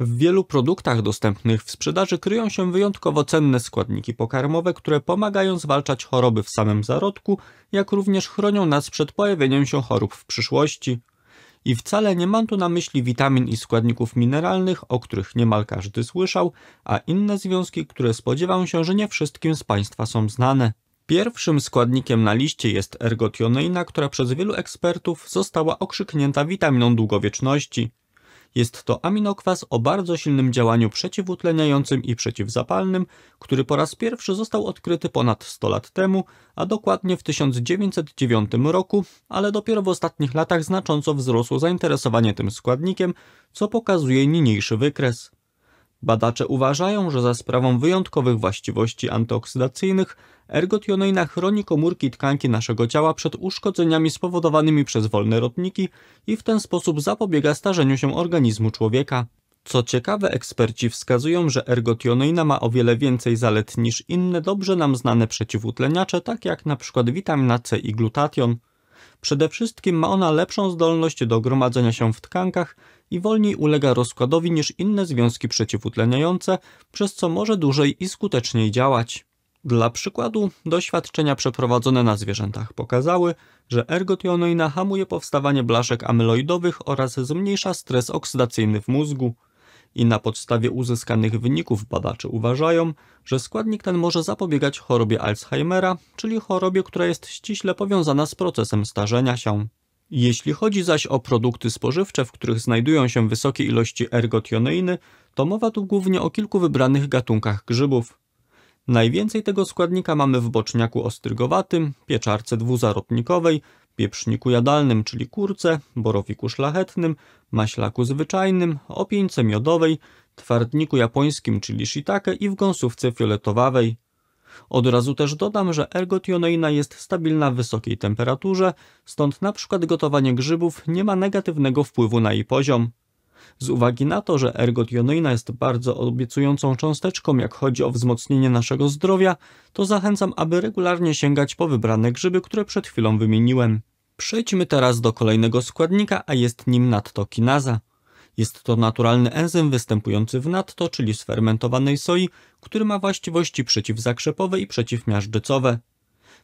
W wielu produktach dostępnych w sprzedaży kryją się wyjątkowo cenne składniki pokarmowe, które pomagają zwalczać choroby w samym zarodku, jak również chronią nas przed pojawieniem się chorób w przyszłości. I wcale nie mam tu na myśli witamin i składników mineralnych, o których niemal każdy słyszał, a inne związki, które spodziewam się, że nie wszystkim z Państwa są znane. Pierwszym składnikiem na liście jest ergotioneina, która przez wielu ekspertów została okrzyknięta witaminą długowieczności. Jest to aminokwas o bardzo silnym działaniu przeciwutleniającym i przeciwzapalnym, który po raz pierwszy został odkryty ponad 100 lat temu, a dokładnie w 1909 roku, ale dopiero w ostatnich latach znacząco wzrosło zainteresowanie tym składnikiem, co pokazuje niniejszy wykres. Badacze uważają, że za sprawą wyjątkowych właściwości antyoksydacyjnych ergotioneina chroni komórki tkanki naszego ciała przed uszkodzeniami spowodowanymi przez wolne rodniki i w ten sposób zapobiega starzeniu się organizmu człowieka. Co ciekawe, eksperci wskazują, że ergotioneina ma o wiele więcej zalet niż inne dobrze nam znane przeciwutleniacze, tak jak np. witamina C i glutation. Przede wszystkim ma ona lepszą zdolność do gromadzenia się w tkankach i wolniej ulega rozkładowi niż inne związki przeciwutleniające, przez co może dłużej i skuteczniej działać. Dla przykładu, doświadczenia przeprowadzone na zwierzętach pokazały, że ergotioneina hamuje powstawanie blaszek amyloidowych oraz zmniejsza stres oksydacyjny w mózgu. I na podstawie uzyskanych wyników badacze uważają, że składnik ten może zapobiegać chorobie Alzheimera, czyli chorobie, która jest ściśle powiązana z procesem starzenia się. Jeśli chodzi zaś o produkty spożywcze, w których znajdują się wysokie ilości ergotioneiny, to mowa tu głównie o kilku wybranych gatunkach grzybów. Najwięcej tego składnika mamy w boczniaku ostrygowatym, pieczarce dwuzarodnikowej, pieprzniku jadalnym, czyli kurce, borowiku szlachetnym, maślaku zwyczajnym, opieńce miodowej, twardniku japońskim, czyli shiitake i w gąsówce fioletowawej. Od razu też dodam, że ergotioneina jest stabilna w wysokiej temperaturze, stąd na przykład gotowanie grzybów nie ma negatywnego wpływu na jej poziom. Z uwagi na to, że ergotioneina jest bardzo obiecującą cząsteczką, jak chodzi o wzmocnienie naszego zdrowia, to zachęcam, aby regularnie sięgać po wybrane grzyby, które przed chwilą wymieniłem. Przejdźmy teraz do kolejnego składnika, a jest nim nattokinaza. Jest to naturalny enzym występujący w natto, czyli sfermentowanej soi, który ma właściwości przeciwzakrzepowe i przeciwmiażdżycowe.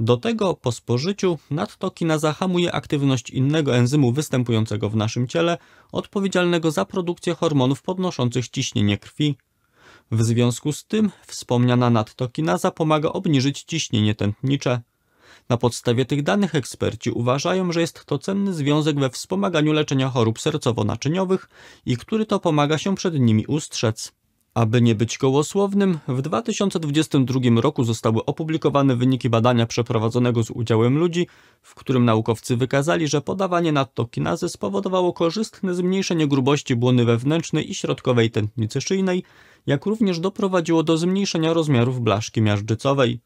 Do tego po spożyciu nattokinaza hamuje aktywność innego enzymu występującego w naszym ciele, odpowiedzialnego za produkcję hormonów podnoszących ciśnienie krwi. W związku z tym wspomniana nattokinaza pomaga obniżyć ciśnienie tętnicze. Na podstawie tych danych eksperci uważają, że jest to cenny związek we wspomaganiu leczenia chorób sercowo-naczyniowych i który to pomaga się przed nimi ustrzec. Aby nie być gołosłownym, w 2022 roku zostały opublikowane wyniki badania przeprowadzonego z udziałem ludzi, w którym naukowcy wykazali, że podawanie nattokinazy spowodowało korzystne zmniejszenie grubości błony wewnętrznej i środkowej tętnicy szyjnej, jak również doprowadziło do zmniejszenia rozmiarów blaszki miażdżycowej.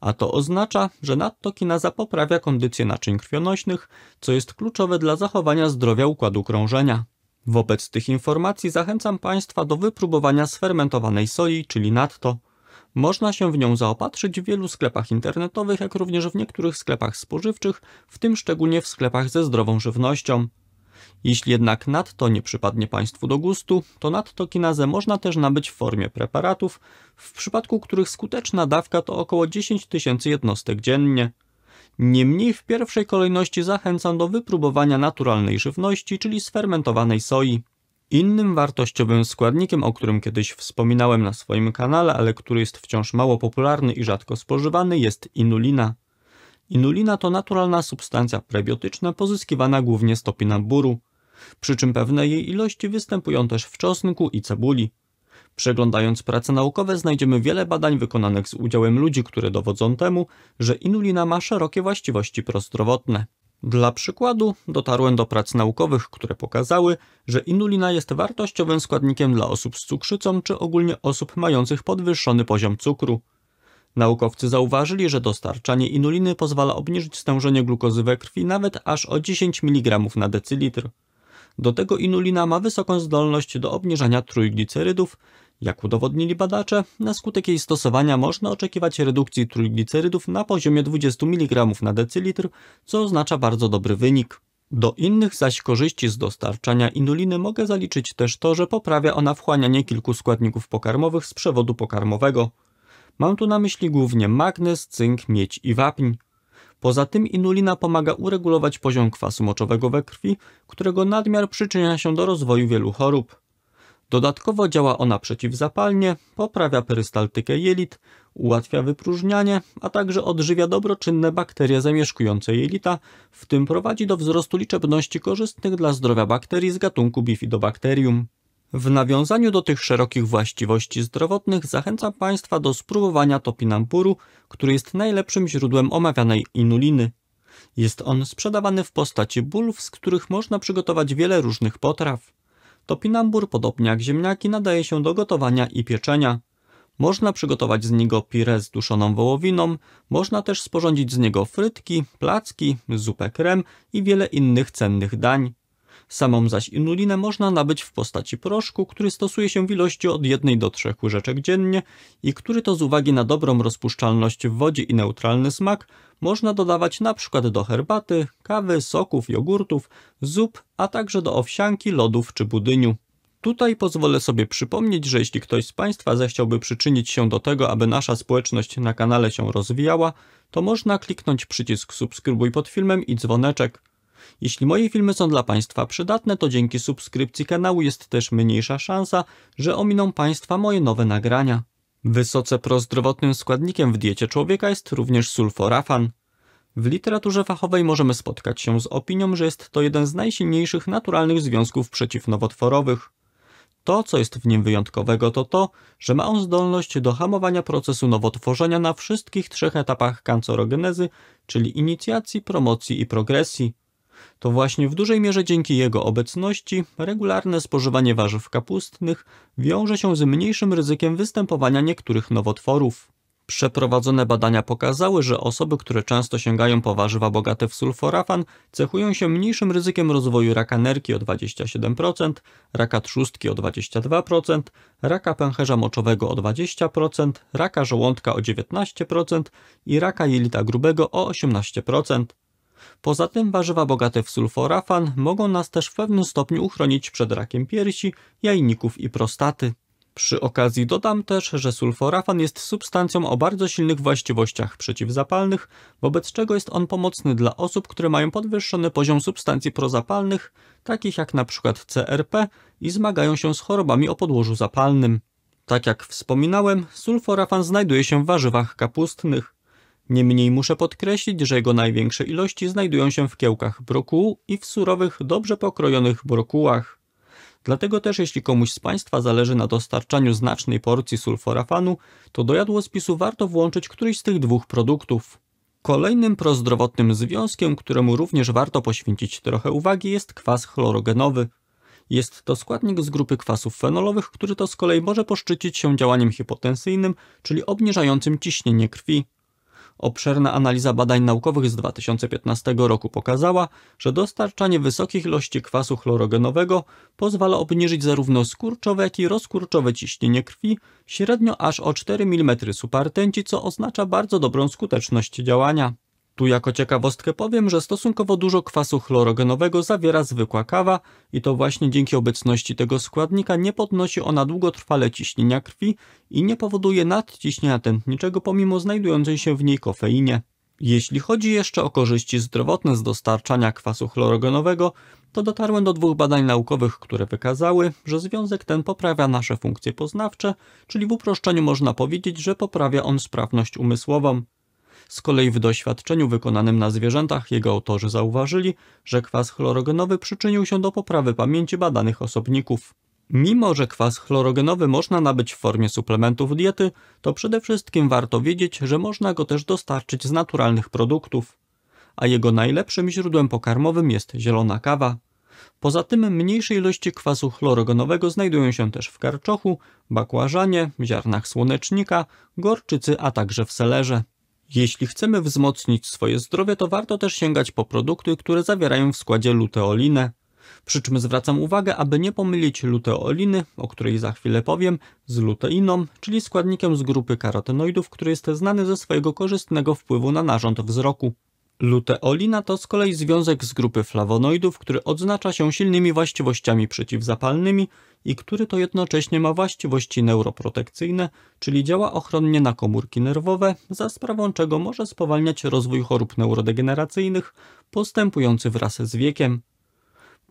A to oznacza, że nattokinaza poprawia kondycję naczyń krwionośnych, co jest kluczowe dla zachowania zdrowia układu krążenia. Wobec tych informacji zachęcam Państwa do wypróbowania sfermentowanej soi, czyli natto. Można się w nią zaopatrzyć w wielu sklepach internetowych, jak również w niektórych sklepach spożywczych, w tym szczególnie w sklepach ze zdrową żywnością. Jeśli jednak natto nie przypadnie Państwu do gustu, to nattokinazę można też nabyć w formie preparatów, w przypadku których skuteczna dawka to około 10 tysięcy jednostek dziennie. Niemniej w pierwszej kolejności zachęcam do wypróbowania naturalnej żywności, czyli sfermentowanej soi. Innym wartościowym składnikiem, o którym kiedyś wspominałem na swoim kanale, ale który jest wciąż mało popularny i rzadko spożywany, jest inulina. Inulina to naturalna substancja prebiotyczna pozyskiwana głównie z topinamburu, przy czym pewne jej ilości występują też w czosnku i cebuli. Przeglądając prace naukowe znajdziemy wiele badań wykonanych z udziałem ludzi, które dowodzą temu, że inulina ma szerokie właściwości prozdrowotne. Dla przykładu dotarłem do prac naukowych, które pokazały, że inulina jest wartościowym składnikiem dla osób z cukrzycą czy ogólnie osób mających podwyższony poziom cukru. Naukowcy zauważyli, że dostarczanie inuliny pozwala obniżyć stężenie glukozy we krwi nawet aż o 10 mg na decylitr. Do tego inulina ma wysoką zdolność do obniżania trójglicerydów, jak udowodnili badacze, na skutek jej stosowania można oczekiwać redukcji trójglicerydów na poziomie 20 mg na decylitr, co oznacza bardzo dobry wynik. Do innych zaś korzyści z dostarczania inuliny mogę zaliczyć też to, że poprawia ona wchłanianie kilku składników pokarmowych z przewodu pokarmowego. Mam tu na myśli głównie magnez, cynk, miedź i wapń. Poza tym inulina pomaga uregulować poziom kwasu moczowego we krwi, którego nadmiar przyczynia się do rozwoju wielu chorób. Dodatkowo działa ona przeciwzapalnie, poprawia perystaltykę jelit, ułatwia wypróżnianie, a także odżywia dobroczynne bakterie zamieszkujące jelita, w tym prowadzi do wzrostu liczebności korzystnych dla zdrowia bakterii z gatunku Bifidobacterium. W nawiązaniu do tych szerokich właściwości zdrowotnych zachęcam Państwa do spróbowania topinampuru, który jest najlepszym źródłem omawianej inuliny. Jest on sprzedawany w postaci bulw, z których można przygotować wiele różnych potraw. Topinambur, podobnie jak ziemniaki, nadaje się do gotowania i pieczenia. Można przygotować z niego pire z duszoną wołowiną, można też sporządzić z niego frytki, placki, zupę krem i wiele innych cennych dań. Samą zaś inulinę można nabyć w postaci proszku, który stosuje się w ilości od 1 do 3 łyżeczek dziennie i który to z uwagi na dobrą rozpuszczalność w wodzie i neutralny smak można dodawać np. do herbaty, kawy, soków, jogurtów, zup, a także do owsianki, lodów czy budyniu. Tutaj pozwolę sobie przypomnieć, że jeśli ktoś z Państwa zechciałby przyczynić się do tego, aby nasza społeczność na kanale się rozwijała, to można kliknąć przycisk subskrybuj pod filmem i dzwoneczek. Jeśli moje filmy są dla Państwa przydatne, to dzięki subskrypcji kanału jest też mniejsza szansa, że ominą Państwa moje nowe nagrania. Wysoce prozdrowotnym składnikiem w diecie człowieka jest również sulforafan. W literaturze fachowej możemy spotkać się z opinią, że jest to jeden z najsilniejszych naturalnych związków przeciwnowotworowych. To, co jest w nim wyjątkowego, to to, że ma on zdolność do hamowania procesu nowotworzenia na wszystkich trzech etapach kancerogenezy, czyli inicjacji, promocji i progresji. To właśnie w dużej mierze dzięki jego obecności regularne spożywanie warzyw kapustnych wiąże się z mniejszym ryzykiem występowania niektórych nowotworów. Przeprowadzone badania pokazały, że osoby, które często sięgają po warzywa bogate w sulforafan, cechują się mniejszym ryzykiem rozwoju raka nerki o 27%, raka trzustki o 22%, raka pęcherza moczowego o 20%, raka żołądka o 19% i raka jelita grubego o 18%. Poza tym warzywa bogate w sulforafan mogą nas też w pewnym stopniu uchronić przed rakiem piersi, jajników i prostaty. Przy okazji dodam też, że sulforafan jest substancją o bardzo silnych właściwościach przeciwzapalnych, wobec czego jest on pomocny dla osób, które mają podwyższony poziom substancji prozapalnych, takich jak np. CRP i zmagają się z chorobami o podłożu zapalnym. Tak jak wspominałem, sulforafan znajduje się w warzywach kapustnych. Niemniej muszę podkreślić, że jego największe ilości znajdują się w kiełkach brokułu i w surowych, dobrze pokrojonych brokułach. Dlatego też jeśli komuś z Państwa zależy na dostarczaniu znacznej porcji sulforafanu, to do jadłospisu warto włączyć któryś z tych dwóch produktów. Kolejnym prozdrowotnym związkiem, któremu również warto poświęcić trochę uwagi jest kwas chlorogenowy. Jest to składnik z grupy kwasów fenolowych, który to z kolei może poszczycić się działaniem hipotensyjnym, czyli obniżającym ciśnienie krwi. Obszerna analiza badań naukowych z 2015 roku pokazała, że dostarczanie wysokich ilości kwasu chlorogenowego pozwala obniżyć zarówno skurczowe, jak i rozkurczowe ciśnienie krwi średnio aż o 4 mm co oznacza bardzo dobrą skuteczność działania. Tu jako ciekawostkę powiem, że stosunkowo dużo kwasu chlorogenowego zawiera zwykła kawa i to właśnie dzięki obecności tego składnika nie podnosi ona długotrwale ciśnienia krwi i nie powoduje nadciśnienia tętniczego pomimo znajdującej się w niej kofeinie. Jeśli chodzi jeszcze o korzyści zdrowotne z dostarczania kwasu chlorogenowego, to dotarłem do dwóch badań naukowych, które wykazały, że związek ten poprawia nasze funkcje poznawcze, czyli w uproszczeniu można powiedzieć, że poprawia on sprawność umysłową. Z kolei w doświadczeniu wykonanym na zwierzętach jego autorzy zauważyli, że kwas chlorogenowy przyczynił się do poprawy pamięci badanych osobników. Mimo, że kwas chlorogenowy można nabyć w formie suplementów diety, to przede wszystkim warto wiedzieć, że można go też dostarczyć z naturalnych produktów. A jego najlepszym źródłem pokarmowym jest zielona kawa. Poza tym mniejsze ilości kwasu chlorogenowego znajdują się też w karczochu, bakłażanie, ziarnach słonecznika, gorczycy, a także w selerze. Jeśli chcemy wzmocnić swoje zdrowie, to warto też sięgać po produkty, które zawierają w składzie luteolinę. Przy czym zwracam uwagę, aby nie pomylić luteoliny, o której za chwilę powiem, z luteiną, czyli składnikiem z grupy karotenoidów, który jest znany ze swojego korzystnego wpływu na narząd wzroku. Luteolina to z kolei związek z grupy flawonoidów, który odznacza się silnymi właściwościami przeciwzapalnymi i który to jednocześnie ma właściwości neuroprotekcyjne, czyli działa ochronnie na komórki nerwowe, za sprawą czego może spowalniać rozwój chorób neurodegeneracyjnych postępujący wraz z wiekiem.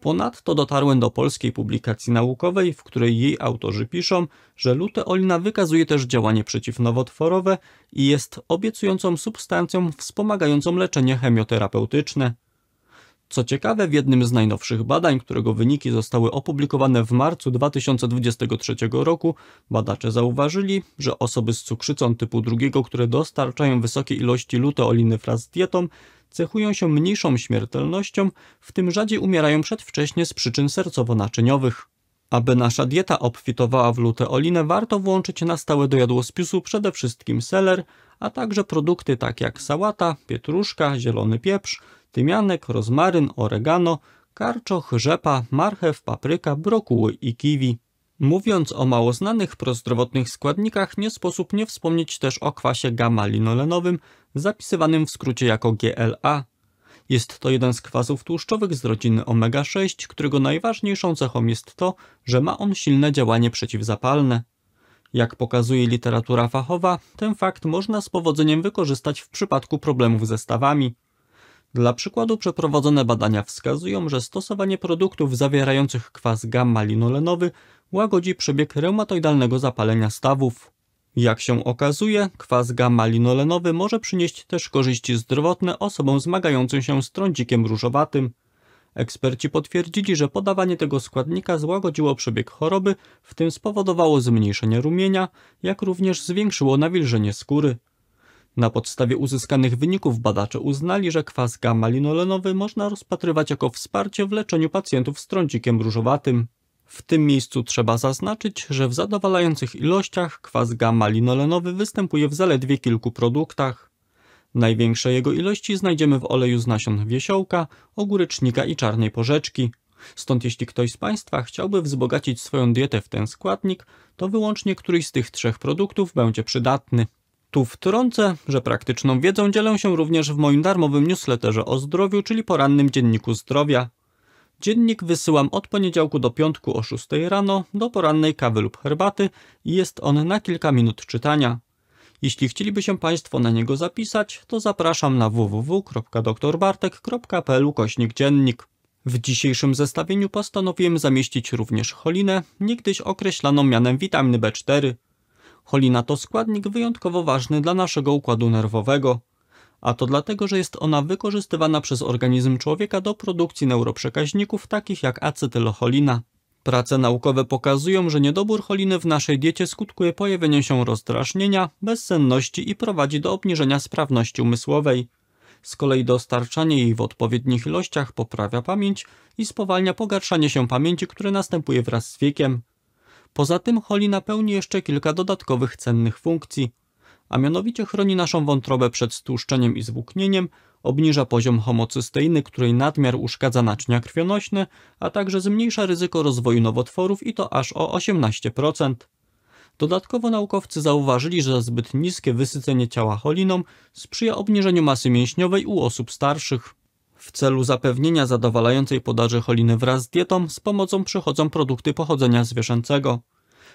Ponadto dotarłem do polskiej publikacji naukowej, w której jej autorzy piszą, że luteolina wykazuje też działanie przeciwnowotworowe i jest obiecującą substancją wspomagającą leczenie chemioterapeutyczne. Co ciekawe, w jednym z najnowszych badań, którego wyniki zostały opublikowane w marcu 2023 roku, badacze zauważyli, że osoby z cukrzycą typu drugiego, które dostarczają wysokie ilości luteoliny wraz z dietą, cechują się mniejszą śmiertelnością, w tym rzadziej umierają przedwcześnie z przyczyn sercowo-naczyniowych. Aby nasza dieta obfitowała w luteolinę, warto włączyć na stałe do jadłospisu przede wszystkim seler, a także produkty takie jak sałata, pietruszka, zielony pieprz, tymianek, rozmaryn, oregano, karczoch, rzepa, marchew, papryka, brokuły i kiwi. Mówiąc o mało znanych prozdrowotnych składnikach, nie sposób nie wspomnieć też o kwasie gamma-linolenowym, zapisywanym w skrócie jako GLA. Jest to jeden z kwasów tłuszczowych z rodziny omega-6, którego najważniejszą cechą jest to, że ma on silne działanie przeciwzapalne. Jak pokazuje literatura fachowa, ten fakt można z powodzeniem wykorzystać w przypadku problemów ze stawami. Dla przykładu przeprowadzone badania wskazują, że stosowanie produktów zawierających kwas gamma-linolenowy łagodzi przebieg reumatoidalnego zapalenia stawów. Jak się okazuje, kwas gamma-linolenowy może przynieść też korzyści zdrowotne osobom zmagającym się z trądzikiem różowatym. Eksperci potwierdzili, że podawanie tego składnika złagodziło przebieg choroby, w tym spowodowało zmniejszenie rumienia, jak również zwiększyło nawilżenie skóry. Na podstawie uzyskanych wyników badacze uznali, że kwas gamma-linolenowy można rozpatrywać jako wsparcie w leczeniu pacjentów z trądzikiem różowatym. W tym miejscu trzeba zaznaczyć, że w zadowalających ilościach kwas gamma-linolenowy występuje w zaledwie kilku produktach. Największe jego ilości znajdziemy w oleju z nasion wiesiołka, ogórecznika i czarnej porzeczki. Stąd jeśli ktoś z Państwa chciałby wzbogacić swoją dietę w ten składnik, to wyłącznie któryś z tych trzech produktów będzie przydatny. Tu wtrącę, że praktyczną wiedzą dzielę się również w moim darmowym newsletterze o zdrowiu, czyli porannym dzienniku zdrowia. Dziennik wysyłam od poniedziałku do piątku o 6 rano do porannej kawy lub herbaty i jest on na kilka minut czytania. Jeśli chcieliby się Państwo na niego zapisać, to zapraszam na kośnik dziennik. W dzisiejszym zestawieniu postanowiłem zamieścić również cholinę, niegdyś określaną mianem witaminy B4. Cholina to składnik wyjątkowo ważny dla naszego układu nerwowego a to dlatego, że jest ona wykorzystywana przez organizm człowieka do produkcji neuroprzekaźników takich jak acetylocholina. Prace naukowe pokazują, że niedobór choliny w naszej diecie skutkuje pojawieniem się rozdrażnienia, bezsenności i prowadzi do obniżenia sprawności umysłowej. Z kolei dostarczanie jej w odpowiednich ilościach poprawia pamięć i spowalnia pogarszanie się pamięci, które następuje wraz z wiekiem. Poza tym cholina pełni jeszcze kilka dodatkowych cennych funkcji a mianowicie chroni naszą wątrobę przed stłuszczeniem i zwłóknieniem, obniża poziom homocysteiny, której nadmiar uszkadza naczynia krwionośne, a także zmniejsza ryzyko rozwoju nowotworów i to aż o 18%. Dodatkowo naukowcy zauważyli, że zbyt niskie wysycenie ciała choliną sprzyja obniżeniu masy mięśniowej u osób starszych. W celu zapewnienia zadowalającej podaży choliny wraz z dietą z pomocą przychodzą produkty pochodzenia zwierzęcego.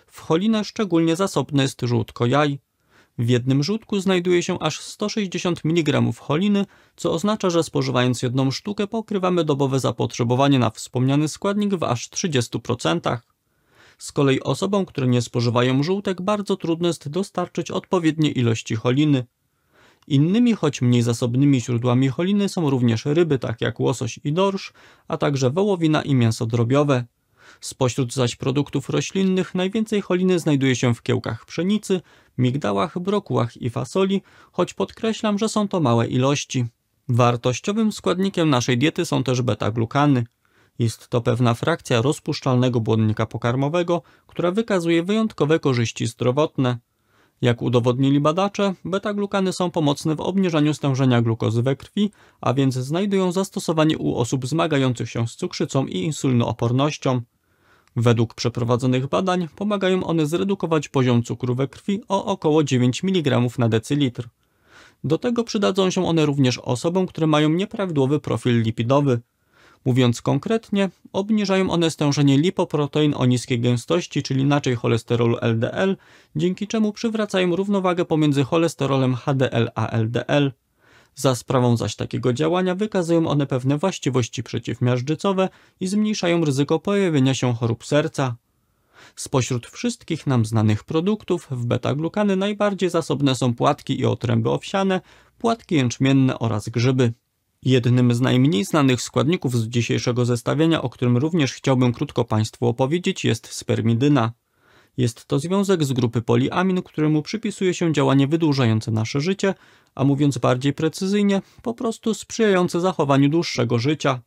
W cholinę szczególnie zasobne jest żółtko jaj, w jednym żółtku znajduje się aż 160 mg choliny, co oznacza, że spożywając jedną sztukę pokrywamy dobowe zapotrzebowanie na wspomniany składnik w aż 30%. Z kolei osobom, które nie spożywają żółtek, bardzo trudno jest dostarczyć odpowiednie ilości choliny. Innymi, choć mniej zasobnymi źródłami choliny są również ryby, tak jak łosoś i dorsz, a także wołowina i mięso drobiowe. Spośród zaś produktów roślinnych najwięcej choliny znajduje się w kiełkach pszenicy, migdałach, brokułach i fasoli, choć podkreślam, że są to małe ilości. Wartościowym składnikiem naszej diety są też beta-glukany. Jest to pewna frakcja rozpuszczalnego błonnika pokarmowego, która wykazuje wyjątkowe korzyści zdrowotne. Jak udowodnili badacze, beta-glukany są pomocne w obniżaniu stężenia glukozy we krwi, a więc znajdują zastosowanie u osób zmagających się z cukrzycą i insulinoopornością. Według przeprowadzonych badań pomagają one zredukować poziom cukru we krwi o około 9 mg na decylitr. Do tego przydadzą się one również osobom, które mają nieprawidłowy profil lipidowy. Mówiąc konkretnie, obniżają one stężenie lipoprotein o niskiej gęstości, czyli inaczej cholesterolu LDL, dzięki czemu przywracają równowagę pomiędzy cholesterolem HDL a LDL. Za sprawą zaś takiego działania wykazują one pewne właściwości przeciwmiażdżycowe i zmniejszają ryzyko pojawienia się chorób serca. Spośród wszystkich nam znanych produktów w beta-glukany najbardziej zasobne są płatki i otręby owsiane, płatki jęczmienne oraz grzyby. Jednym z najmniej znanych składników z dzisiejszego zestawienia, o którym również chciałbym krótko Państwu opowiedzieć, jest spermidyna. Jest to związek z grupy poliamin, któremu przypisuje się działanie wydłużające nasze życie, a mówiąc bardziej precyzyjnie, po prostu sprzyjające zachowaniu dłuższego życia.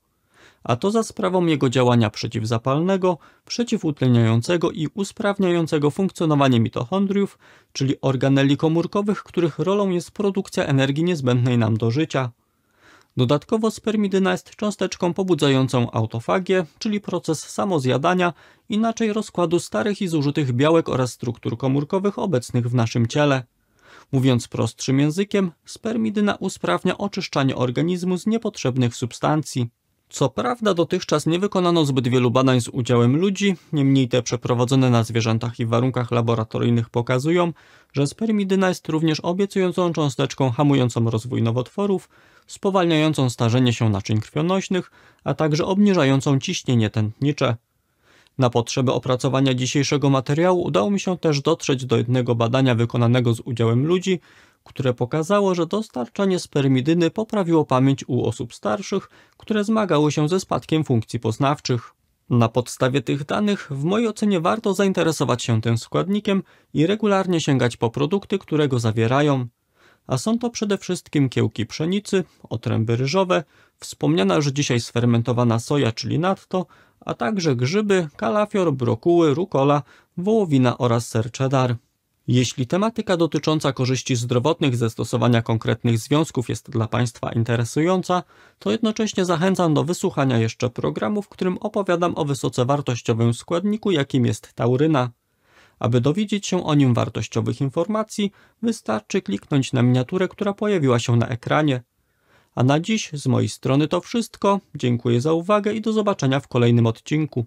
A to za sprawą jego działania przeciwzapalnego, przeciwutleniającego i usprawniającego funkcjonowanie mitochondriów, czyli organeli komórkowych, których rolą jest produkcja energii niezbędnej nam do życia. Dodatkowo spermidyna jest cząsteczką pobudzającą autofagię, czyli proces samozjadania, inaczej rozkładu starych i zużytych białek oraz struktur komórkowych obecnych w naszym ciele. Mówiąc prostszym językiem, spermidyna usprawnia oczyszczanie organizmu z niepotrzebnych substancji. Co prawda dotychczas nie wykonano zbyt wielu badań z udziałem ludzi, niemniej te przeprowadzone na zwierzętach i warunkach laboratoryjnych pokazują, że spermidyna jest również obiecującą cząsteczką hamującą rozwój nowotworów, spowalniającą starzenie się naczyń krwionośnych, a także obniżającą ciśnienie tętnicze. Na potrzeby opracowania dzisiejszego materiału udało mi się też dotrzeć do jednego badania wykonanego z udziałem ludzi, które pokazało, że dostarczanie spermidyny poprawiło pamięć u osób starszych, które zmagały się ze spadkiem funkcji poznawczych. Na podstawie tych danych, w mojej ocenie warto zainteresować się tym składnikiem i regularnie sięgać po produkty, które go zawierają. A są to przede wszystkim kiełki pszenicy, otręby ryżowe, wspomniana już dzisiaj sfermentowana soja, czyli natto, a także grzyby, kalafior, brokuły, rukola, wołowina oraz ser cheddar. Jeśli tematyka dotycząca korzyści zdrowotnych ze stosowania konkretnych związków jest dla Państwa interesująca, to jednocześnie zachęcam do wysłuchania jeszcze programu, w którym opowiadam o wysoce wartościowym składniku, jakim jest tauryna. Aby dowiedzieć się o nim wartościowych informacji, wystarczy kliknąć na miniaturę, która pojawiła się na ekranie. A na dziś z mojej strony to wszystko. Dziękuję za uwagę i do zobaczenia w kolejnym odcinku.